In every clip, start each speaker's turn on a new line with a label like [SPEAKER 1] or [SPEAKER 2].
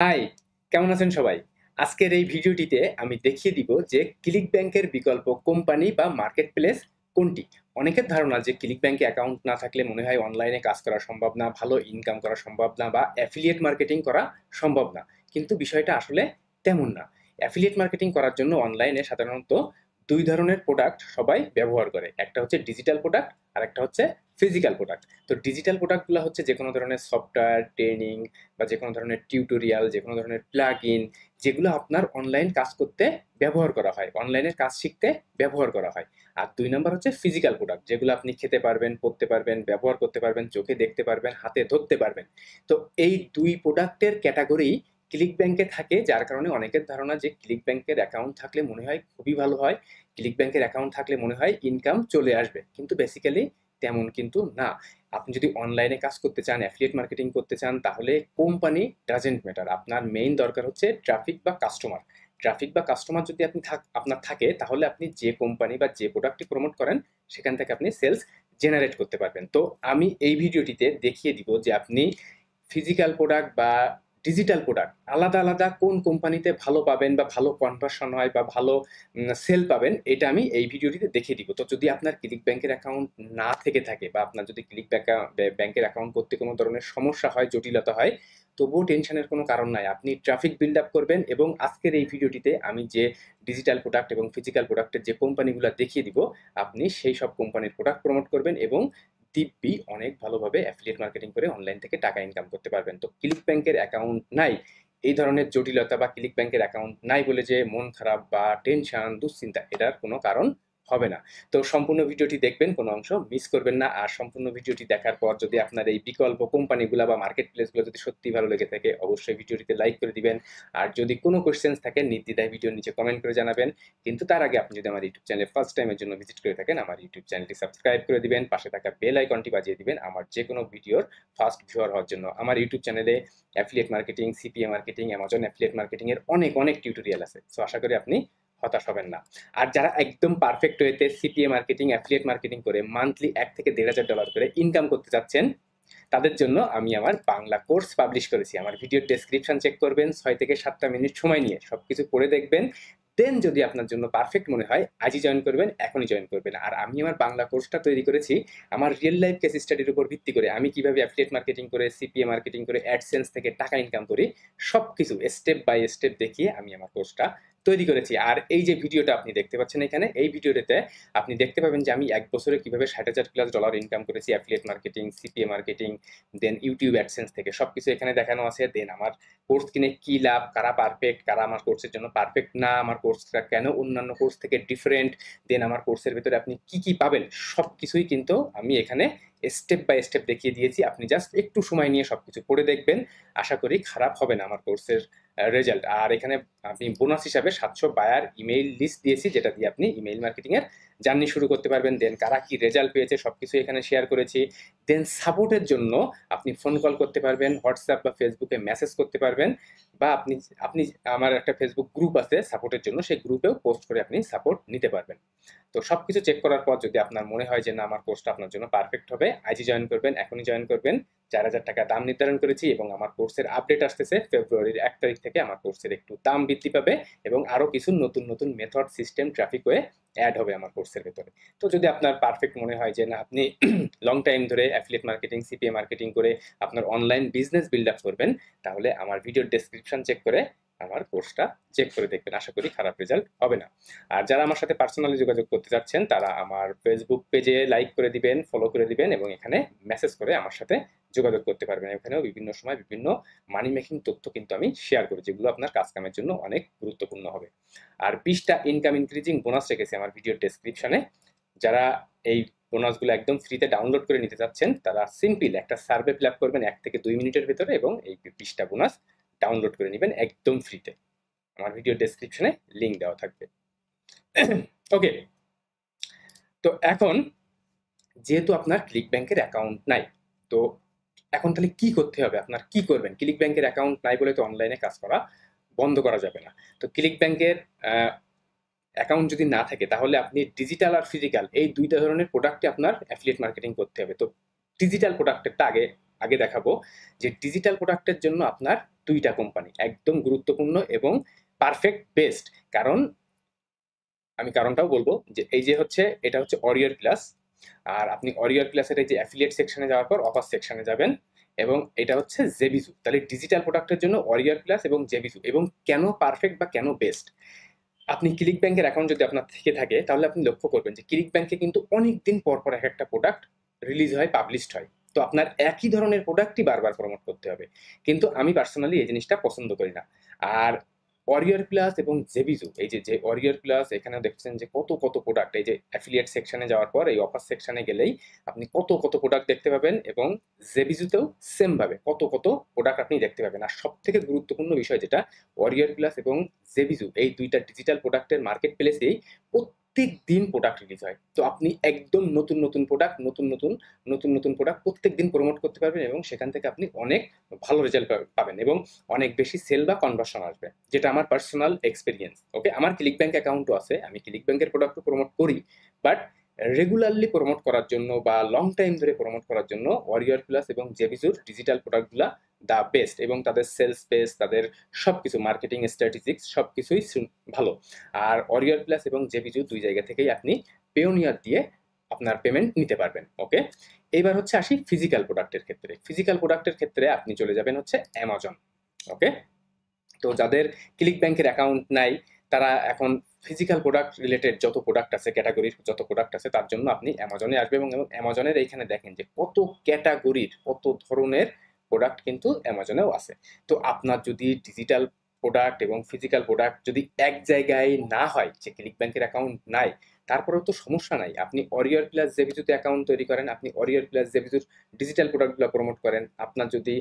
[SPEAKER 1] High কেমন আছেন সবাই? আজকের এই ভিডিওটিতে আমি দেখিয়ে দিব যে ক্লিক ব্যাংকের বিকল্প কোম্পানি বা মার্কেট প্লেস কোনটি? অনেকের ধারণা যে ক্লিক ব্যাংকে অ্যাকাউন্ট না থাকলে মনে হয় অনলাইনে কাজ করা সম্ভব না, ভালো ইনকাম করা সম্ভব না বা অ্যাফিলিয়েট মার্কেটিং করা সম্ভব না। কিন্তু বিষয়টা আসলে তেমন না। অ্যাফিলিয়েট মার্কেটিং করার জন্য অনলাইনে সাধারণত দুই ধরনের প্রোডাক্ট সবাই ব্যবহার করে। একটা হচ্ছে ডিজিটাল প্রোডাক্ট আর একটা হচ্ছে ফিজিক্যাল প্রোডাক্ট তো ডিজিটাল প্রোডাক্টগুলো হচ্ছে যে কোনো ধরনের সফটওয়্যার ট্রেনিং বা যে কোনো ধরনের টিউটোরিয়াল যে কোনো ধরনের প্লাগ ইন যেগুলো আপনার অনলাইন কাজ করতে ব্যবহার করা হয়। অনলাইনের কাজ শিখতে ব্যবহার করা হয়। আর দুই নম্বর হচ্ছে ফিজিক্যাল প্রোডাক্ট যেগুলো আপনি খেতে পারবেন, পড়তে পারবেন, ব্যবহার করতে পারবেন, চোখে দেখতে পারবেন, হাতে ধরতে পারবেন। তো এই দুই প্রোডাক্টের ক্যাটাগরি ক্লিক ব্যাংকে থাকে, যার কারণে অনেকের ধারণা যে ক্লিক ব্যাংকের অ্যাকাউন্ট থাকলে মনে হয় খুবই ভালো হয়, ক্লিক ব্যাংকের অ্যাকাউন্ট থাকলে মনে হয় ইনকাম চলে আসবে। কিন্তু বেসিক্যালি তেমন কিন্তু না। আপনি যদি অনলাইনে কাজ করতে চান অ্যাফিলিয়েট মার্কেটিং করতে চান, তাহলে কোম্পানি ডাজেন্ট ম্যাটার আপনার মেইন দরকার হচ্ছে ট্রাফিক বা কাস্টমার ট্রাফিক বা কাস্টমার যদি আপনি থাক, আপনার থাকে, তাহলে আপনি যে কোম্পানি বা যে প্রোডাক্টটি প্রমোট করেন, সেখান থেকে আপনি সেলস জেনারেট করতে পারবেন। তো আমি এই ভিডিওটিতে দেখিয়ে দিব যে আপনি ফিজিক্যাল প্রোডাক্ট বা ডিজিটাল প্রোডাক্ট আলাদা আলাদা কোন কোম্পানিতে ভালো পাবেন বা ভালো কনভার্সন হয় বা ভালো সেল পাবেন, এটা আমি এই ভিডিওটিতে দেখিয়ে দিব। তো যদি আপনার ক্লিক ব্যাংকের অ্যাকাউন্ট না থেকে থাকে বা আপনার যদি ক্লিক ব্যাংকের অ্যাকাউন্ট করতে কোনো ধরনের সমস্যা হয়, জটিলতা হয়, তবুও টেনশনের কোনো কারণ নাই। আপনি ট্রাফিক বিল্ড আপ করবেন এবং আজকের এই ভিডিওটিতে আমি যে ডিজিটাল প্রোডাক্ট এবং ফিজিক্যাল প্রোডাক্টের যে কোম্পানিগুলো দেখিয়ে দিব, আপনি সেই সব কোম্পানির প্রোডাক্ট প্রমোট করবেন এবং দিব্যি অনেক ভালোভাবে অ্যাফিলিয়েট মার্কেটিং করে অনলাইন থেকে টাকা ইনকাম করতে পারবেন। তো ক্লিক ব্যাংকের অ্যাকাউন্ট নাই, এই ধরনের জটিলতা বা ক্লিক ব্যাংকের অ্যাকাউন্ট নাই বলে যে মন খারাপ বা টেনশন দুশ্চিন্তা, এটার কোনো কারণ হবে না। তো সম্পূর্ণ ভিডিওটি দেখবেন কোনো অংশ মিস করবেন না। আর সম্পূর্ণ ভিডিওটি দেখার পর যদি আপনার এই বিকল্প কোম্পানিগুলো বা মার্কেট প্লেসগুলো যদি সত্যি ভালো লেগে থাকে, অবশ্যই ভিডিওটিতে লাইক করে দিবেন। আর যদি কোনো কোয়েশ্চেন্স থাকে, নির্দ্বিধায় ভিডিওর নিচে কমেন্ট করে জানাবেন। কিন্তু তার আগে আপনি যদি আমার ইউটিউব চ্যানেলে ফার্স্ট টাইমের জন্য ভিজিট করে থাকেন, আমার ইউটিউব চ্যানেলটি সাবস্ক্রাইব করে দিবেন। পাশে থাকা বেল আইকনটি বাজিয়ে দিবেন। আমার যে কোনো ভিডিওর ফার্স্ট ভিউয়ার হওয়ার জন্য। আমার ইউটিউব চ্যানেলে affiliate marketing CPA marketing Amazon affiliate marketing এর অনেক অনেক টিউটোরিয়াল আছে। সো আশা করি আপনি হতাশ হবেন না। আর যারা একদম পারফেক্ট ওয়েতে সিপিএ মার্কেটিং অ্যাফিলিয়েট মার্কেটিং করে মান্থলি এক থেকে দেড় হাজার ডলার করে ইনকাম করতে চাচ্ছেন, তাদের জন্য আমি আমার বাংলা কোর্স পাবলিশ করেছি। আমার ভিডিও ডেসক্রিপশন চেক করবেন, ছয় থেকে সাতটা মিনিট সময় নিয়ে সব কিছু পড়ে দেখবেন। দেন যদি আপনার জন্য পারফেক্ট মনে হয়, আজই জয়েন করবেন, এখনই জয়েন করবেন। আর আমি আমার বাংলা কোর্সটা তৈরি করেছি, আমার রিয়েল লাইফ কেস স্টাডির উপর ভিত্তি করে। আমি কীভাবে অ্যাফিলিয়েট মার্কেটিং করে সিপিএ মার্কেটিং করে অ্যাডসেন্স থেকে টাকা ইনকাম করি সব কিছু স্টেপ বাই স্টেপ দেখিয়ে আমি আমার কোর্সটা তৈরি করেছি। আর এই যে ভিডিওটা আপনি দেখতে পাচ্ছেন এখানে, এই ভিডিওটাতে আপনি দেখতে পাবেন যে আমি এক বছরে কীভাবে ষাট হাজার প্লাস ডলার ইনকাম করেছি affiliate marketing CPA marketing then YouTube AdSense থেকে। সব কিছু এখানে দেখানো আছে। দেন আমার কোর্স কিনে কি লাভ, কারা পারফেক্ট কারা আমার কোর্সের জন্য পারফেক্ট না, আমার কোর্সটা কেন অন্যান্য কোর্স থেকে ডিফারেন্ট দেন আমার কোর্সের ভিতরে আপনি কি কি পাবেন? সব কিছুই কিন্তু আমি এখানে স্টেপ বাই স্টেপ দেখিয়ে দিয়েছি। আপনি জাস্ট একটু সময় নিয়ে সব কিছু পড়ে দেখবেন। আশা করি খারাপ হবে না আমার কোর্সের রেজাল্ট আর এখানে আপনি বোনাস হিসাবে সাতশো বায়ার ইমেইল লিস্ট দিয়েছি, যেটা দিয়ে আপনি ইমেইল মার্কেটিংয়ের জার্নি শুরু করতে পারবেন দেন কারা কি রেজাল্ট পেয়েছে সব কিছু এখানে শেয়ার করেছি। দেন সাপোর্টের জন্য আপনি ফোন কল করতে পারবেন হোয়াটসঅ্যাপ বা ফেসবুকে মেসেজ করতে পারবেন বা আপনি আপনি আমার একটা ফেসবুক গ্রুপ আছে সাপোর্টের জন্য সেই গ্রুপেও পোস্ট করে আপনি সাপোর্ট নিতে পারবেন। তো সব কিছু চেক করার পর যদি আপনার মনে হয় যে না, আমার কোর্সটা আপনার জন্য পারফেক্ট হবে আজই জয়েন করবেন, এখনই জয়েন করবেন। চার হাজার টাকা দাম নির্ধারণ করেছি এবং আমার কোর্সের আপডেট আসতেছে ফেব্রুয়ারির এক তারিখ থেকে আমার কোর্সের একটু দাম বৃদ্ধি পাবে এবং আরও কিছু নতুন নতুন method system traffic way add হবে আমার কোর্সের ভেতরে। তো যদি আপনার পারফেক্ট মনে হয় যে না, আপনি লং টাইম ধরে অ্যাফিলিয়েট মার্কেটিং সিপিএ মার্কেটিং করে আপনার অনলাইন বিজনেস বিল্ড আপ করবেন, তাহলে আমার ভিডিও ডেসক্রিপশন চেক করে আমার কোর্সটা চেক করে দেখবেন। আশা করি খারাপ রেজাল্ট হবে না। আর যারা আমার সাথে পার্সোনালি যোগাযোগ করতে যাচ্ছেন তারা আমার ফেসবুক পেজে লাইক করে দিবেন ফলো করে দিবেন এবং এখানে মেসেজ করে আমার সাথে যোগাযোগ করতে পারবেন। এখানেও বিভিন্ন সময় বিভিন্ন মানি মেকিং তথ্য কিন্তু আমি শেয়ার করি, যেগুলো আপনার কাজ কামের জন্য অনেক গুরুত্বপূর্ণ হবে। আর বিশটা ইনকাম ইনক্রিজিং বোনাস রেখেছি আমার ভিডিও ডেসক্রিপশনে যারা এই বোনাসগুলো একদম ফ্রিতে ডাউনলোড করে নিতে চাচ্ছেন, তারা সিম্পল একটা সার্ভে ফিল করবেন এক থেকে দুই মিনিটের ভেতরে এবং এই বিশটা বোনাস ডাউনলোড করে নেবেন একদম ফ্রিতে আমার ভিডিও ডেসক্রিপশনে লিঙ্ক দেওয়া থাকবে। ওকে তো এখন, যেহেতু আপনার ক্লিক ব্যাংকের অ্যাকাউন্ট নাই, তো এখন তাহলে কি করতে হবে? আপনার কি করবেন? ক্লিক ব্যাংকের অ্যাকাউন্ট নাই বলে তো অনলাইনে কাজ করা বন্ধ করা যাবে না। তো ক্লিক ব্যাংকের অ্যাকাউন্ট যদি না থাকে, তাহলে আপনি ডিজিটাল আর ফিজিক্যাল এই দুইটা ধরনের প্রোডাক্টে আপনার অ্যাফিলিয়েট মার্কেটিং করতে হবে। তো ডিজিটাল প্রোডাক্টেরটা আগে আগে দেখাবো যে ডিজিটাল প্রোডাক্টের জন্য আপনার দুইটা কোম্পানি একদম গুরুত্বপূর্ণ এবং পারফেক্ট বেস্ট কারণ, আমি কারণটাও বলব যে এই যে হচ্ছে, এটা হচ্ছে অরিয়ার প্লাস আর আপনি অরিয়ার প্লাসের এই যে অ্যাফিলিয়েট সেকশনে যাওয়ার পর অফার সেকশনে যাবেন এবং এটা হচ্ছে জেবিজু তাহলে ডিজিটাল প্রোডাক্টের জন্য অরিয়ার প্লাস এবং জেবিজু এবং কেন পারফেক্ট বা কেন বেস্ট আপনি ক্লিক ব্যাংকের অ্যাকাউন্ট যদি আপনার থেকে থাকে, তাহলে আপনি লক্ষ্য করবেন যে ক্লিক ব্যাংকে কিন্তু অনেক দিন পর পর এক একটা প্রোডাক্ট রিলিজ হয় পাবলিশড হয়। তো আপনার একই ধরনের প্রোডাক্টই বারবার প্রমোট করতে হবে। কিন্তু আমি পার্সোনালি এই জিনিসটা পছন্দ করি না। আর ওয়ারিয়ার প্লাস এবং জেবিজু এই যে যে প্লাস এখানে দেখছেন যে কত কত প্রোডাক্ট এই যে অ্যাফিলিয়েট সেকশনে যাওয়ার পর, এই অফার সেকশনে গেলেই আপনি কত কত প্রোডাক্ট দেখতে পাবেন এবং জেবিজুতেও সেমভাবে কত কত প্রোডাক্ট আপনি দেখতে পাবেন। আর সব থেকে গুরুত্বপূর্ণ বিষয় যেটা ওয়ারিয়ার প্লাস এবং জেবিজু এই দুইটা ডিজিটাল প্রোডাক্টের মার্কেট প্লেসেই প্রত্যেক দিন প্রোডাক্ট রিলিজ হয়। তো আপনি একদম নতুন নতুন প্রোডাক্ট নতুন নতুন নতুন নতুন প্রোডাক্ট প্রত্যেক দিন প্রমোট করতে পারবেন এবং সেখান থেকে আপনি অনেক ভালো রেজাল্ট পাবেন এবং অনেক বেশি সেল বা কনভার্সন আসবে, যেটা আমার পার্সোনাল এক্সপিরিয়েন্স ওকে আমার ক্লিক ব্যাঙ্ক অ্যাকাউন্টও আছে, আমি ক্লিক ব্যাঙ্কের প্রোডাক্টও প্রমোট করি বাট রেগুলারলি প্রমোট করার জন্য বা লং টাইম ধরে প্রমোট করার জন্য ওয়ারিয়ার প্লাস এবং জেবিজুর ডিজিটাল প্রোডাক্টগুলো দ্য বেস্ট এবং তাদের সেলস পেস তাদের সব কিছু মার্কেটিং স্ট্র্যাটেজিক্স সব কিছুই ভালো। আর ওয়ারিয়ার প্লাস এবং জেবিজু দুই জায়গা থেকেই আপনি পেওনিয়ার দিয়ে আপনার পেমেন্ট নিতে পারবেন ওকে এবার হচ্ছে আসি ফিজিক্যাল প্রোডাক্টের ক্ষেত্রে। ফিজিক্যাল প্রোডাক্টের ক্ষেত্রে আপনি চলে যাবেন হচ্ছে অ্যামাজন ওকে তো যাদের ক্লিক ব্যাংকের অ্যাকাউন্ট নাই, তারা এখন ফিজিক্যাল প্রোডাক্ট রিলেটেড যত প্রোডাক্ট আছে ক্যাটাগরির যত প্রোডাক্ট আছে, তার জন্য আপনি অ্যামাজনে আসবেন এবং অ্যামাজনের এইখানে দেখেন যে কত ক্যাটাগরির কত ধরনের প্রোডাক্ট কিন্তু অ্যামাজনেও আছে। তো আপনার যদি ডিজিটাল প্রোডাক্ট এবং ফিজিক্যাল প্রোডাক্ট যদি এক জায়গায় না হয়, যে ক্লিক ব্যাংকের অ্যাকাউন্ট নাই তারপরেও তো সমস্যা নাই। আপনি অরিয়ার প্লাস জেবিজুতে অ্যাকাউন্ট তৈরি করেন, আপনি অরিয়ার প্লাস জেবিজুর ডিজিটাল প্রোডাক্টগুলো প্রমোট করেন, আপনার যদি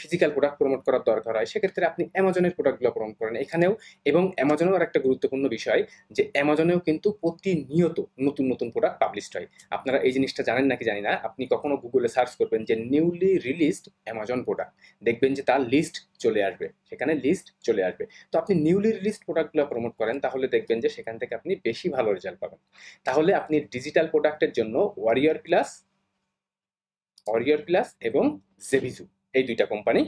[SPEAKER 1] ফিজিক্যাল প্রোডাক্ট প্রমোট করার দরকার হয়, সেক্ষেত্রে আপনি অ্যামাজনের প্রোডাক্টগুলো প্রমোট করেন। এখানেও এবং অ্যামাজনেও আর একটা গুরুত্বপূর্ণ বিষয় যে অ্যামাজনেও কিন্তু প্রতিনিয়ত নতুন নতুন প্রোডাক্ট পাবলিশড হয়। আপনারা এই জিনিসটা জানেন নাকি জানি না, আপনি কখনো গুগলে সার্চ করবেন যে নিউলি রিলিজড অ্যামাজন প্রোডাক্ট দেখবেন যে তার লিস্ট চলে আসবে, সেখানে লিস্ট চলে আসবে। তো আপনি নিউলি রিলিজড প্রোডাক্টগুলো প্রমোট করেন, তাহলে দেখবেন যে সেখান থেকে আপনি বেশি ভালো রেজাল্ট পাবেন। তাহলে আপনি ডিজিটাল প্রোডাক্টের জন্য ওয়ারিয়র প্লাস ওয়ারিয়র প্লাস এবং জেভিজু এই দুইটা কোম্পানি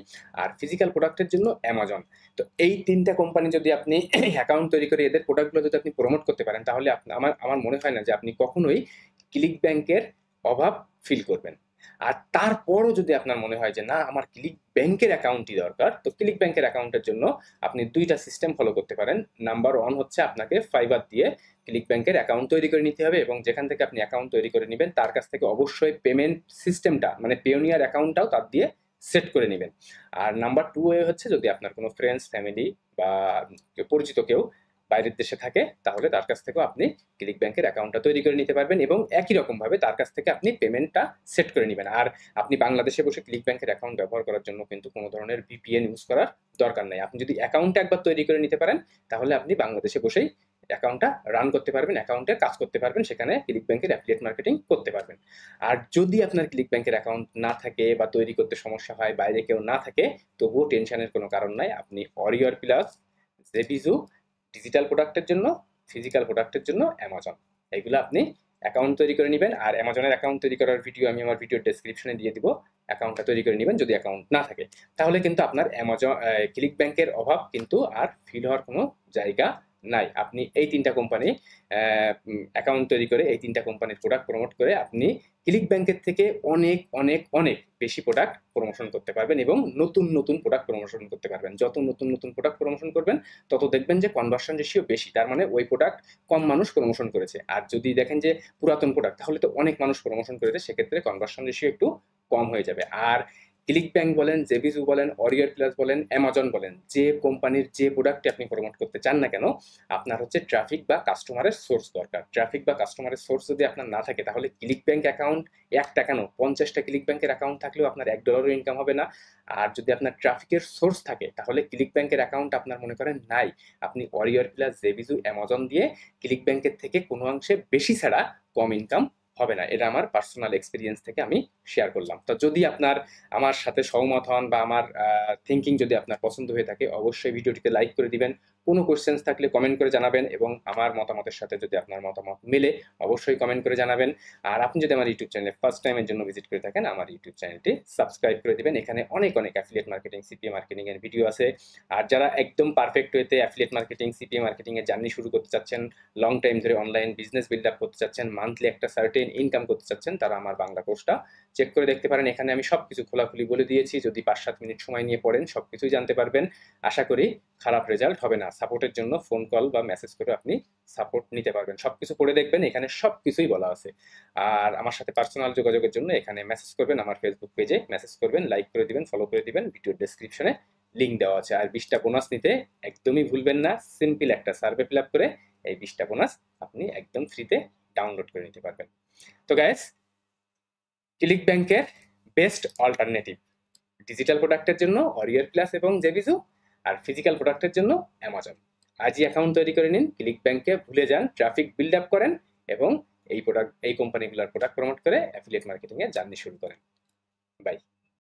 [SPEAKER 1] আর ফিজিক্যাল প্রোডাক্টের জন্য অ্যামাজন তো এই তিনটা কোম্পানি যদি আপনি অ্যাকাউন্ট তৈরি করে এদের প্রোডাক্টগুলো যদি আপনি প্রমোট করতে পারেন, তাহলে আমার আমার মনে হয় না যে আপনি কখনোই ক্লিক ব্যাংকের অভাব ফিল করবেন। আর তারপরও যদি আপনার মনে হয় যে, না, আমার ক্লিক ব্যাংকের অ্যাকাউন্টই দরকার, তো ক্লিক ব্যাংকের অ্যাকাউন্টের জন্য আপনি দুইটা সিস্টেম ফলো করতে পারেন। নাম্বার ওয়ান হচ্ছে আপনাকে ফাইবার দিয়ে ক্লিক ব্যাংকের অ্যাকাউন্ট তৈরি করে নিতে হবে এবং যেখান থেকে আপনি অ্যাকাউন্ট তৈরি করে নেবেন, তার কাছ থেকে অবশ্যই পেমেন্ট সিস্টেমটা মানে পেওনিয়ার অ্যাকাউন্টটাও তার দিয়ে সেট করে নেবেন। আর নাম্বার টু হচ্ছে যদি আপনার কোনো ফ্রেন্ডস ফ্যামিলি বা পরিচিত কেউ বাইরের দেশে থাকে, তাহলে তার কাছ থেকেও আপনি ক্লিক ব্যাংকের অ্যাকাউন্টটা তৈরি করে নিতে পারবেন এবং একই রকমভাবে তার কাছ থেকে আপনি পেমেন্টটা সেট করে নেবেন। আর আপনি বাংলাদেশে বসে ক্লিক ব্যাংকের অ্যাকাউন্ট ব্যবহার করার জন্য কিন্তু কোনো ধরনের ভিপিএন ইউজ করার দরকার নেই। আপনি যদি অ্যাকাউন্টটা একবার তৈরি করে নিতে পারেন, তাহলে আপনি বাংলাদেশে বসেই অ্যাকাউন্টটা রান করতে পারবেন, অ্যাকাউন্টে কাজ করতে পারবেন, সেখানে ক্লিক ব্যাংকের অ্যাফিলিয়েট মার্কেটিং করতে পারবেন। আর যদি আপনার ক্লিক ব্যাংকের অ্যাকাউন্ট না থাকে বা তৈরি করতে সমস্যা হয়, বাইরে কেউ না থাকে, তবুও টেনশনের কোনো কারণ নাই। আপনি অরিয়র প্লাস জেবিজু ডিজিটাল প্রোডাক্টের জন্য ফিজিক্যাল প্রোডাক্টের জন্য অ্যামাজন এইগুলো আপনি অ্যাকাউন্ট তৈরি করে নেবেন, আর অ্যামাজনের অ্যাকাউন্ট তৈরি করার ভিডিও আমি আমার ভিডিও ডেসক্রিপশনে দিয়ে দিব অ্যাকাউন্টটা তৈরি করে নেবেন যদি অ্যাকাউন্ট না থাকে। তাহলে কিন্তু আপনার অ্যামাজন ক্লিক ব্যাংকের অভাব কিন্তু আর ফিল হওয়ার কোনো জায়গা নাই। আপনি এই তিনটা কোম্পানি অ্যাকাউন্ট তৈরি করে এই তিনটা কোম্পানির প্রোডাক্ট প্রমোট করে আপনি ক্লিক ব্যাংকের থেকে অনেক অনেক অনেক বেশি প্রোডাক্ট প্রমোশন করতে পারবেন এবং নতুন নতুন প্রোডাক্ট প্রমোশন করতে পারবেন। যত নতুন নতুন প্রোডাক্ট প্রমোশন করবেন, তত দেখবেন যে কনভার্সন রেশিও বেশি। তার মানে ওই প্রোডাক্ট কম মানুষ প্রমোশন করেছে। আর যদি দেখেন যে পুরাতন প্রোডাক্ট তাহলে তো অনেক মানুষ প্রমোশন করেছে, সেক্ষেত্রে কনভার্সন রেশিও একটু কম হয়ে যাবে। আর ক্লিক ব্যাংক বলেন জেবিজু বলেন অরিয়ার প্লাস বলেন অ্যামাজন বলেন, যে কোম্পানির যে প্রোডাক্টটি আপনি প্রমোট করতে চান না কেন, আপনার হচ্ছে ট্রাফিক বা কাস্টমারের সোর্স দরকার। ট্রাফিক বা কাস্টমারের সোর্স যদি আপনার না থাকে, তাহলে ক্লিক ব্যাংক অ্যাকাউন্ট একটা কেন? পঞ্চাশটা ক্লিক ব্যাংকের অ্যাকাউন্ট থাকলেও আপনার এক ডলারও ইনকাম হবে না। আর যদি আপনার ট্রাফিকের সোর্স থাকে, তাহলে ক্লিক ব্যাংকের অ্যাকাউন্ট আপনার মনে করেন নাই। আপনি অরিয়ার প্লাস জেবিজু অ্যামাজন দিয়ে ক্লিক ব্যাংকের থেকে কোনো অংশে বেশি ছাড়া কম ইনকাম হবে না। এটা আমার পার্সোনাল এক্সপিরিয়েন্স থেকে আমি শেয়ার করলাম। তো যদি আপনার, আমার সাথে সহমত হন বা আমার থিঙ্কিং যদি আপনার পছন্দ হয়ে থাকে, অবশ্যই ভিডিওটিতে লাইক করে দিবেন। কোনো কোশ্চেন্স থাকলে কমেন্ট করে জানাবেন এবং আমার মতামতের সাথে যদি আপনার মতামত মেলে, অবশ্যই কমেন্ট করে জানাবেন। আর আপনি যদি আমার ইউটিউব চ্যানেলে ফার্স্ট টাইমের জন্য ভিজিট করে থাকেন, আমার ইউটিউব চ্যানেলটি সাবস্ক্রাইব করে দেবেন। এখানে অনেক অনেক অ্যাফিলিয়েট মার্কেটিং সিপিএ মার্কেটিং এর ভিডিও আছে। আর যারা একদম পারফেক্ট ওয়েতে অ্যাফিলিয়েট মার্কেটিং সিপিএ মার্কেটিং এর জার্নি শুরু করতে চাচ্ছেন লং টাইম ধরে অনলাইন বিজনেস বিল্ড আপ করতে চাচ্ছেন মান্থলি একটা সার্টেন ইনকাম করতে চাচ্ছেন, তারা আমার বাংলা কোর্সটা চেক করে দেখতে পারেন, এখানে আমি সব কিছু খোলাখুলি বলে দিয়েছি। যদি পাঁচ সাত মিনিট সময় নিয়ে পড়েন সব কিছুই জানতে পারবেন। আশা করি খারাপ রেজাল্ট হবে না। সাপোর্টের জন্য ফোন কল বা মেসেজ করে আপনি সাপোর্ট নিতে পারবেন। সব কিছু পড়ে দেখবেন, এখানে সব কিছুই বলা আছে। আর আমার সাথে পার্সোনাল যোগাযোগের জন্য এখানে মেসেজ করবেন, আমার ফেসবুক পেজে মেসেজ করবেন লাইক করে দিবেন ফলো করে দিবেন। ভিডিওর ডেসক্রিপশনে লিঙ্ক দেওয়া আছে। আর বিশটা বোনাস নিতে একদমই ভুলবেন না। সিম্পল একটা সার্ভে ফিল করে এই বিশটা বোনাস আপনি একদম ফ্রিতে ডাউনলোড করে নিতে পারবেন। তো গ্যাস ক্লিক ব্যাংকের বেস্ট অল্টারনেটিভ ডিজিটাল প্রোডাক্টের জন্য অরিয়ার প্লাস এবং জেভিজু আর ফিজিক্যাল প্রোডাক্টের জন্য অ্যামাজন আজই অ্যাকাউন্ট তৈরি করে নিন ক্লিক ব্যাংকে ভুলে যান ট্রাফিক বিল্ড আপ করেন এবং এই প্রোডাক্ট এই কোম্পানিগুলোর প্রোডাক্ট প্রমোট করে অ্যাফিলিয়েট মার্কেটিংয়ে জার্নি শুরু করেন। বাই